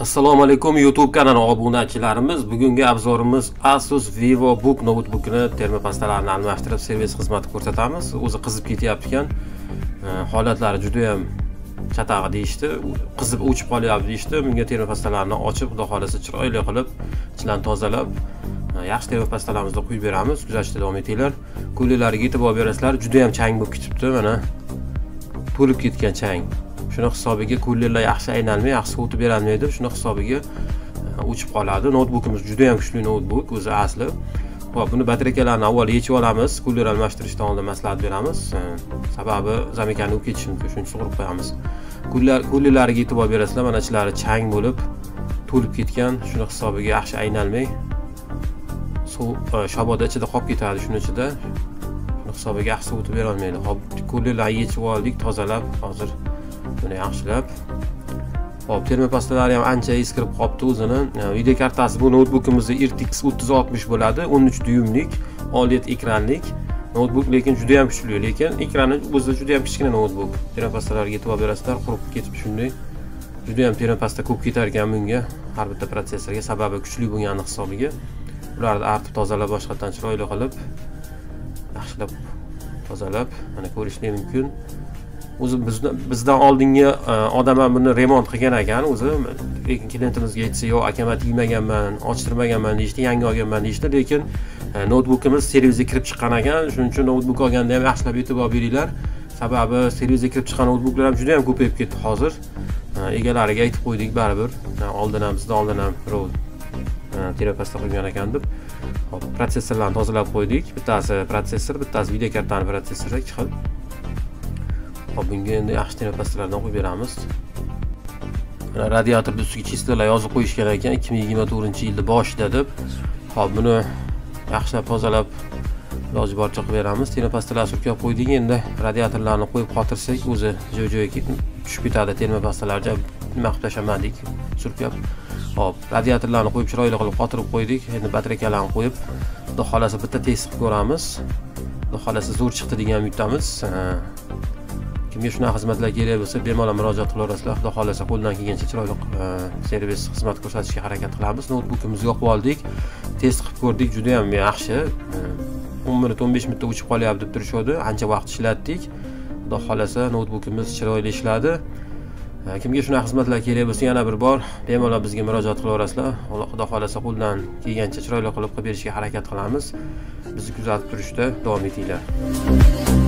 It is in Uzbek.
assalomu alaykum youtube kanali obunachilarimiz. Bugungi obzorimiz asus vivobook noutbukini termopastalarini almashtirib servis xizmati ko'rsatamiz. O'zi qizib ketyapti ekan holatlari judayam chatag'i deyishdi. Qizib o'chib qolyapti deyishdi. Bunga termopastalarini ochib xudo xohlasa chiroyli qilib ichlarini tozalab e, yaxshi termopastalarimizni quyib beramiz. Kuzatishda davom etinglar. Ko'ylaklarga e'tibor berasizlar. Judayam chang bo'lib ketibdi. Mana to'lib ketgan chang. Shuni hisobiga kullerlar yaxshi aylanmay yaxshi sovutib berolmaydi shuni hisobiga e, o'chib qoladi. Noutbukimiz juda yam kuchli noutbuk o'zi asli. Ho'p buni batareykalarini avval yechib olamiz kuller almashtirishdan oldin maslahat beramiz. E, sababi zamikani bo'lib ketishi mumkin shuning uchun sug'urib qo'yamiz. Kullerlariga e'tibor berasizlar mana shularni chang bo'lib to'lib ketgan shuni hisobiga yaxshi aynalmay suv e, shaboda ichida qolib ketadi shuni ichida hisobiga yaxshi o'tib berolmaydi. Hop ko'llarni yechib oldik tozalab hozir buni yaxshilab. Hop termopastalari ham ancha eskirib qolibdi o'zini. Video kartasi bu noutbukimizda rtx o'ttiz oltmish bo'ladi o'n uch dyumlik oled ekranlik noutbuk lekin juda yam kuchli lekin ekrani o'zida juda yam kichkina noutbuk termopastalarga e'tibor berasizlar qurib ketib shunday. Juda yam termopasta ko'p ketar ekan bunga har bitta protsessorga sababi kuchli bo'lgani hisobiga. Ularni artib tozalab boshqatdan chiroyli qilib yaxshilab tozalab mana ko'rishlik mumkin. O'zi bizni bizdan oldingi e, odam ham buni remont qilgan ekan o'zi lekin klientimizga aytsa yo'q aka tegmaganman ochtirmaganman deyishdi yangi olganman deyishdi lekin e, noutbukimiz servisga kirib chiqqan ekan. Shuning uchun noutbuk olganda ham yaxshilab e'tibor beringlar. Sababi servisga kirib chiqqan noutbuklar ham juda yam ko'payib ketdi hozir. E, egalariga aytib qo'ydik baribir. Oldin ham bizdan oldin ham birov terapasta qilgan ekan deb. Hop protsessorlarni tozalab qo'ydik. Bittasi protsessor bittasi video kartani protsessori ikki xil hop bunga endi yaxshi terapastlardan qo'yib beramiz. Radiatorni ustiga chistalar yozib qo'yishgan ekan. Ikki ming yigirma to'rtinchi yilni boshida deb. Hop buni yaxshilab tozalab iloji boricha qilib beramiz termopastalar surkab qo'ydik. Endi radiatorlarni qo'yib qotirsak o'zi joy joyiga tushib ketadi. Termopastalar nima qilib tashlamadik. Surkab hop radiatorlarni qo'yib chiroyli qilib qotirib qo'ydik. Endi batareykalarni qo'yib xudo xohlasa bitta test qilib ko'ramiz. Xudo xohlasa zo'r chiqdi degan umiddamiz. Kimga shunaqa xizmatlar kerak bo'lsa bemalol murojaat qilaverasizlar. Xudo xohlasa qo'ldan kelgancha chiroyli servis xizmat ko'rsatishga harakat qilamiz. Noutbukimizni yoqib oldik. Test qilib ko'rdik. Juda yam yaxshi o'n minut o'n besh minutda o'chib qolyapti deb turishadi ancha vaqt ishlatdik. Xudo xohlasa noutbukimiz chiroyli ishladi. Kimga shunaqa xizmatlar kerak bo'lsa yana bir bor bemalol bizga murojaat qilaverasizlar. Xudo xohlasa qo'ldan kelgancha chiroyli qilib qilib berishga harakat qilamiz. Bizni kuzatib turishda davom etinglar.